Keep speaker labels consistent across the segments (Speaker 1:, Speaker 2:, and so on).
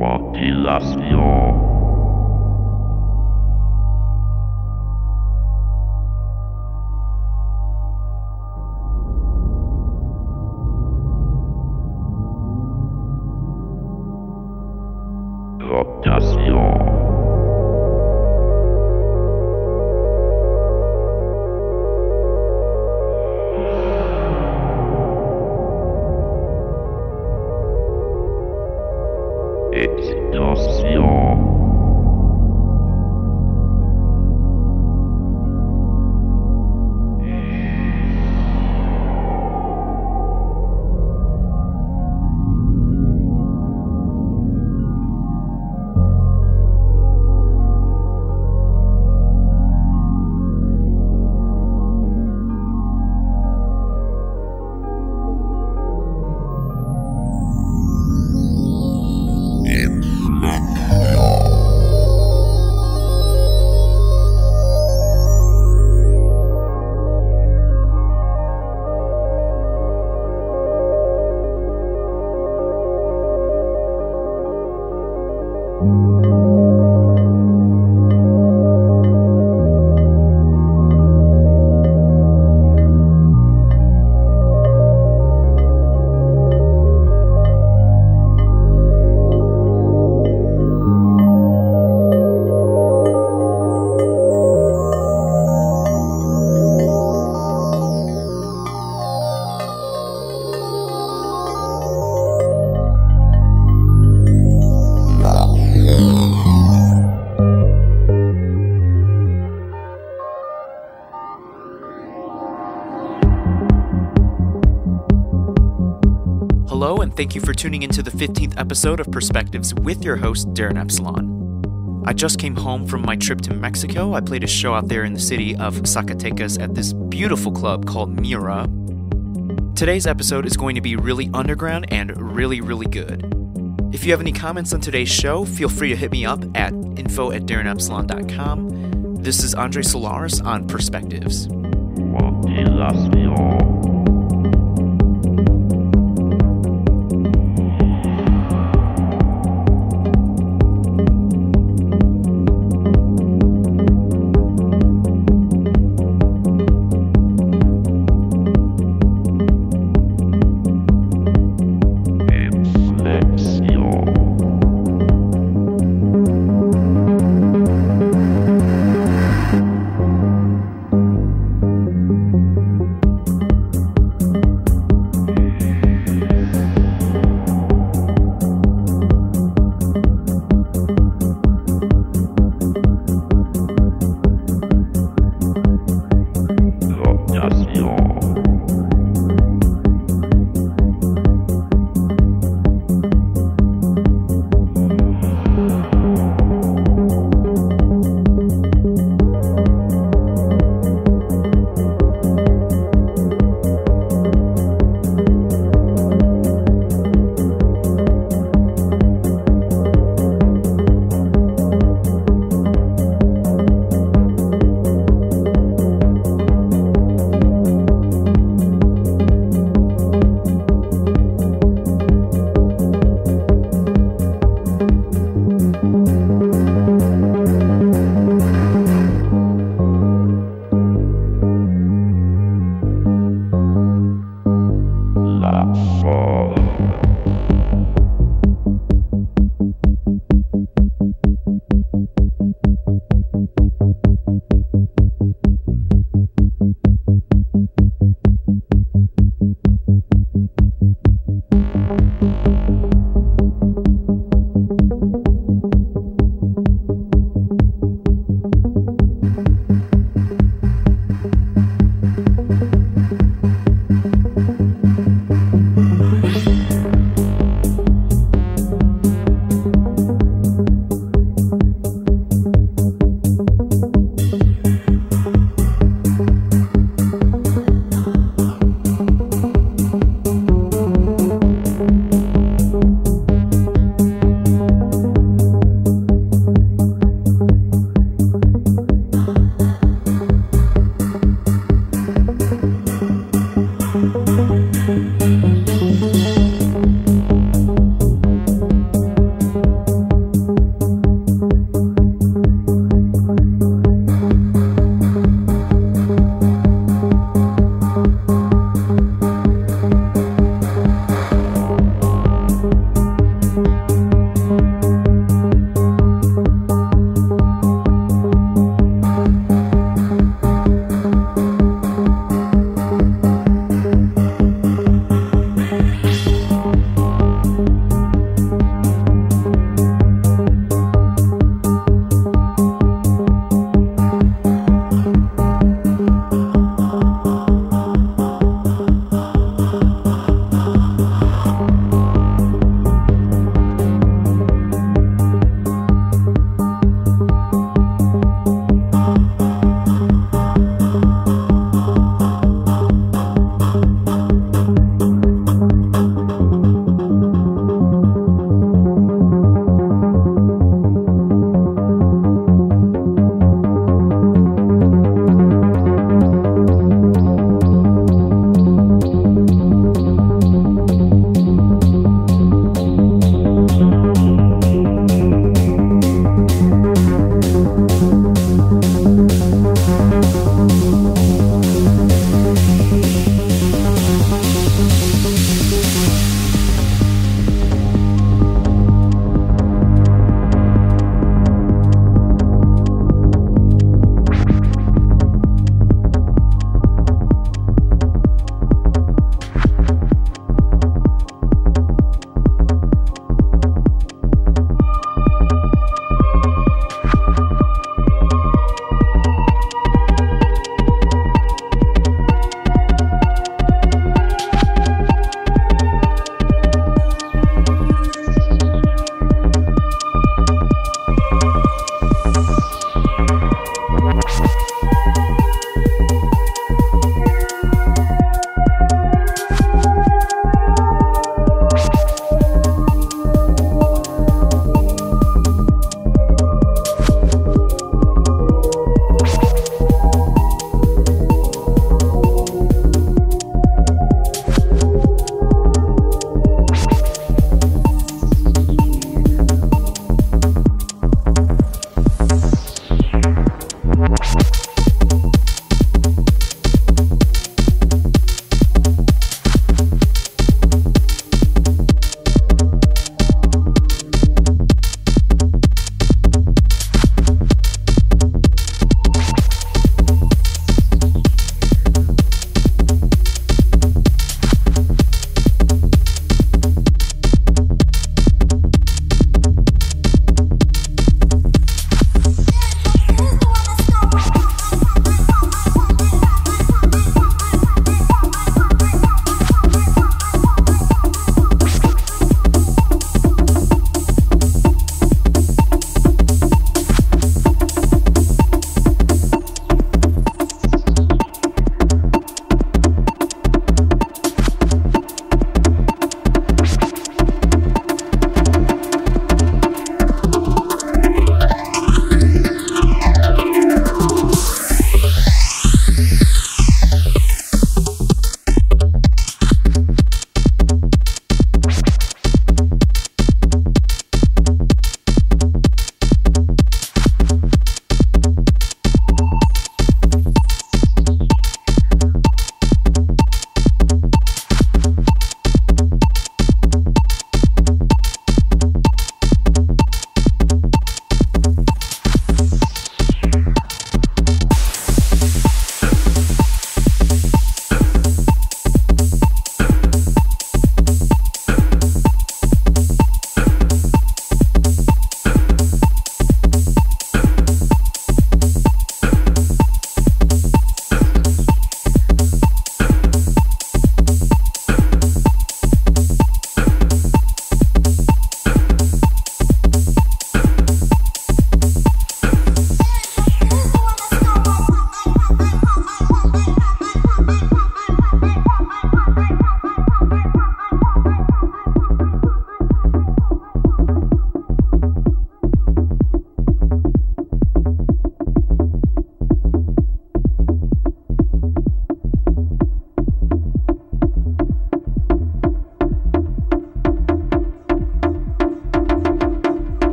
Speaker 1: Motivación. Rotación.
Speaker 2: Hello, and thank you for tuning into the 15th episode of Perspectives with your host, Darin Epsilon. I just came home from my trip to Mexico. I played a show out there in the city of Zacatecas at this beautiful club called Mira. Today's episode is going to be really underground and really, really good. If you have any comments on today's show, feel free to hit me up at info at darinepsilon.com. This is Andre Solaris on Perspectives.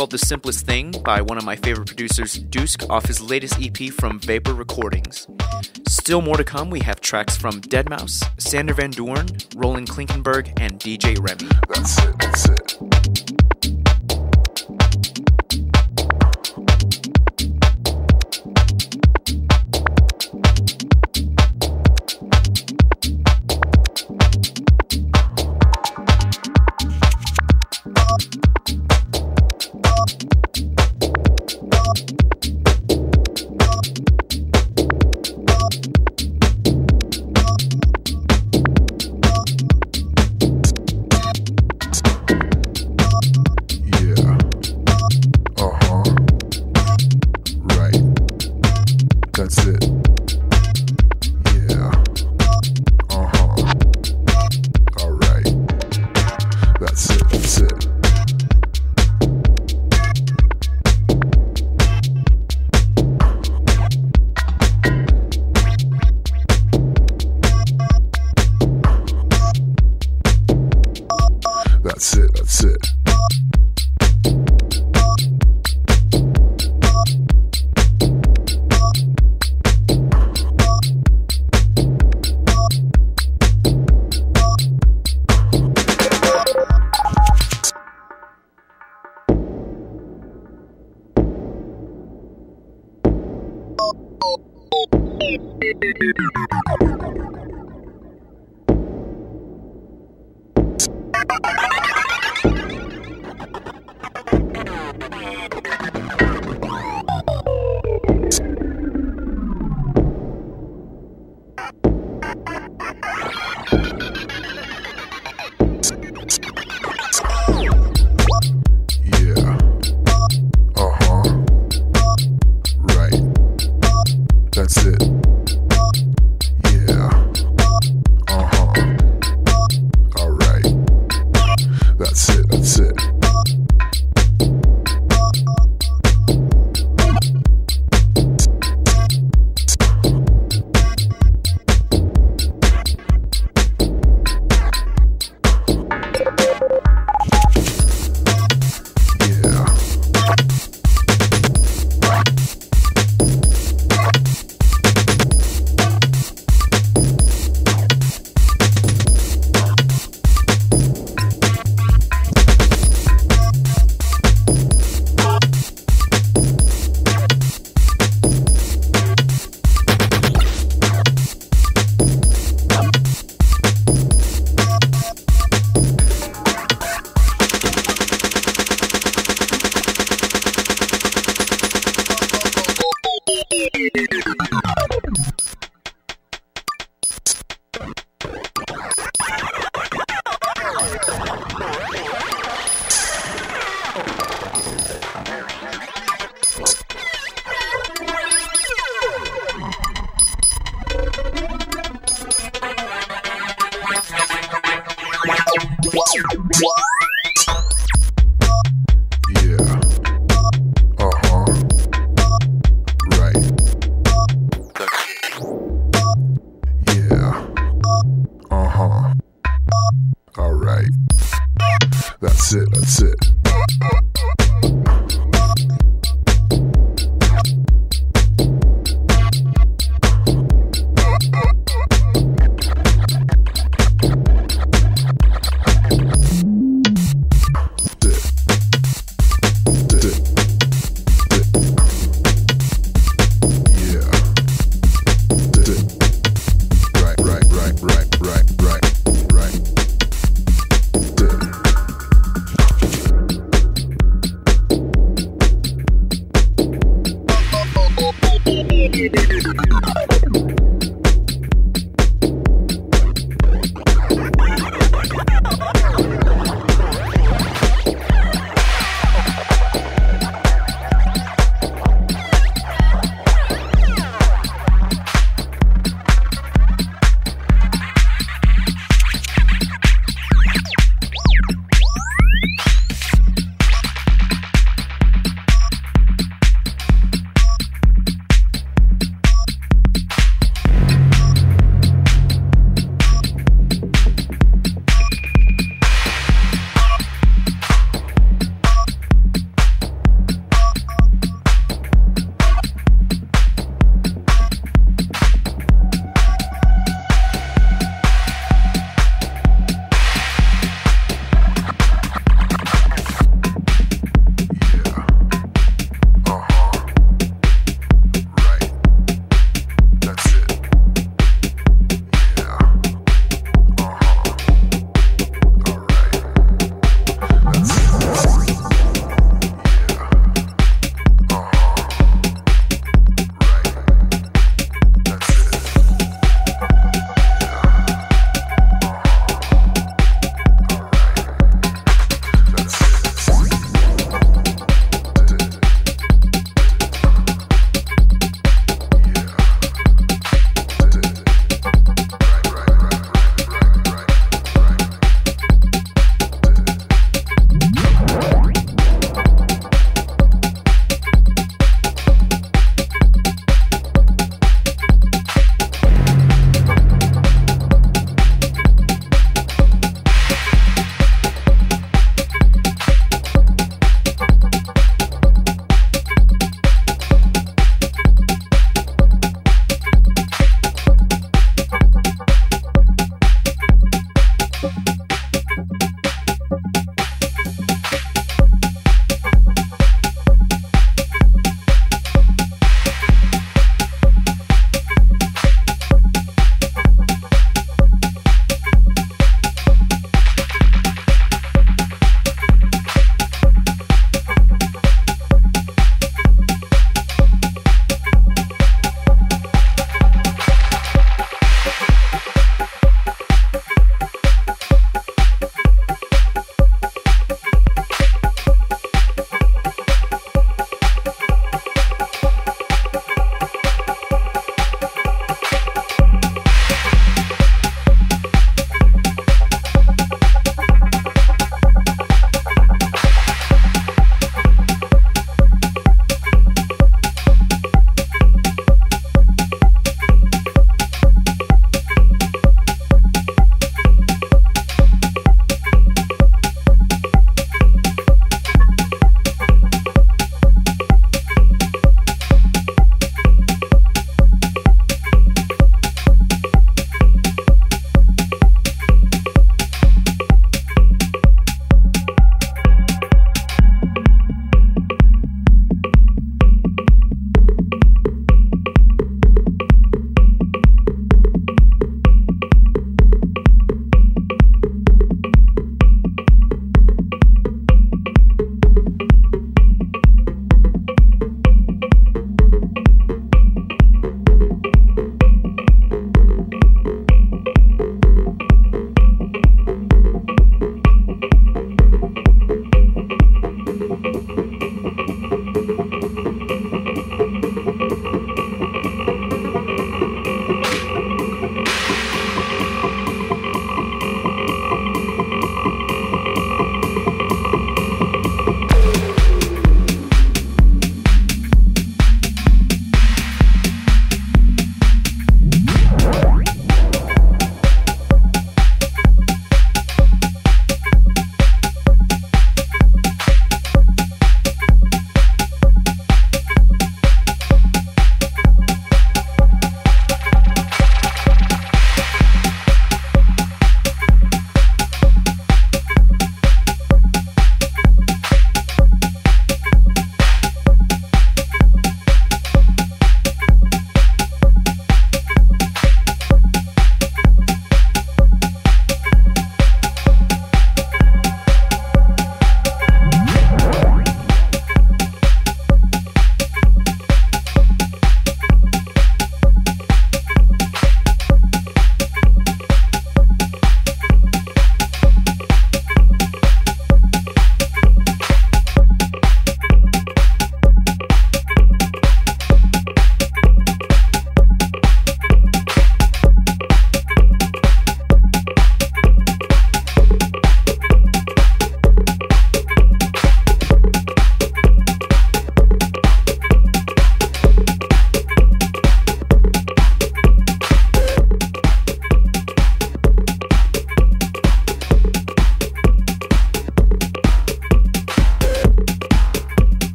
Speaker 2: Called The Simplest Thing by one of my favorite producers, Dousk, off his latest EP from Vapor Recordings. Still more to come, we have tracks from Deadmau5, Sander Van Doorn, Roland Klinkenberg, and DJ Remy.
Speaker 3: That's it, that's it.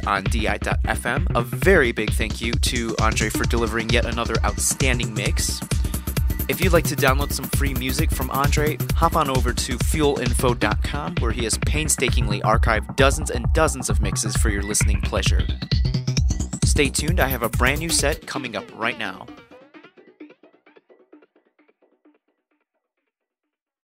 Speaker 2: On DI.FM. A very big thank you to Andre for delivering yet another outstanding mix. If you'd like to download some free music from Andre, hop on over to fuelinfo.com where he has painstakingly archived dozens and dozens of mixes for your listening pleasure. Stay tuned, I have a brand new set coming up right now.